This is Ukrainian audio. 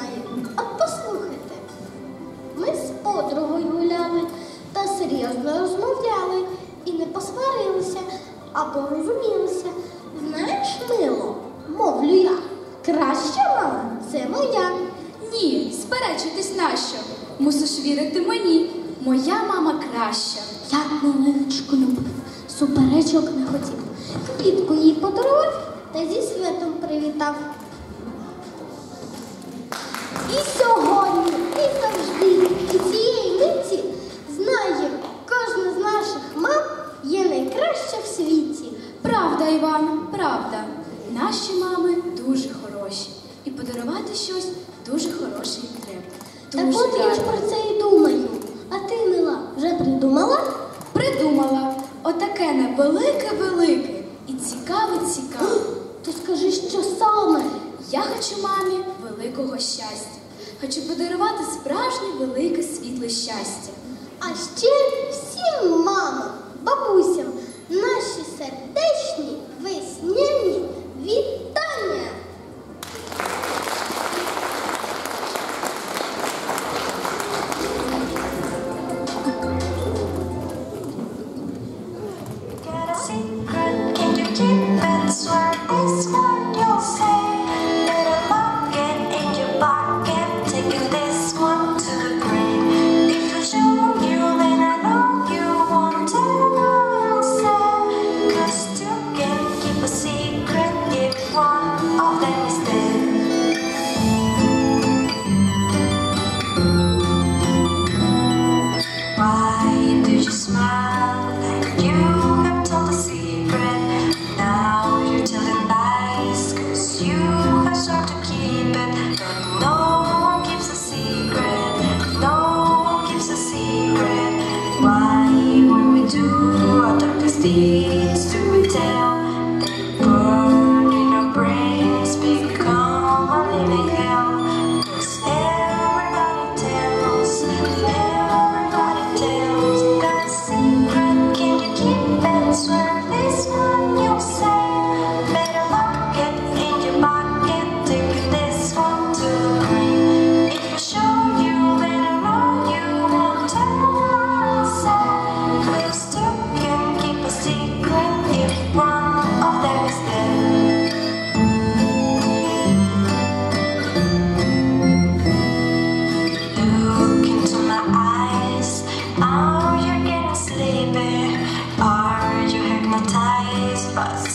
знаю. От послухайте. Ми з подругою гуляли та серйозно розмовляли і не посварилися, а порозумілися. Знаєш, мило, мовлю я, краща мама це моя. Ні, сперечитись нащо? Мусиш вірити мені. Моя мама краща. Я невеличку любив, суперечок не хотів. Квітку їй подарував та зі святом привітав. І сьогодні, і завжди, і цієї миті знає, кожна з наших мам є найкраща в світі. Правда, Іван, правда. Наші мами дуже хороші. І подарувати щось дуже хороше їм треба. Так от я ж про це і думаю. А ти, мила, вже придумала? Придумала отаке невелике-велике і цікаве-цікаве. То скажи, що саме? Я хочу мамі великого щастя. Хочу подарувати справжнє велике світле щастя. А ще всім мамам, бабусям наші сердечні весняні вітання. Got a secret, keep it? Swear this one Are you getting sleepy? Are you hypnotized by the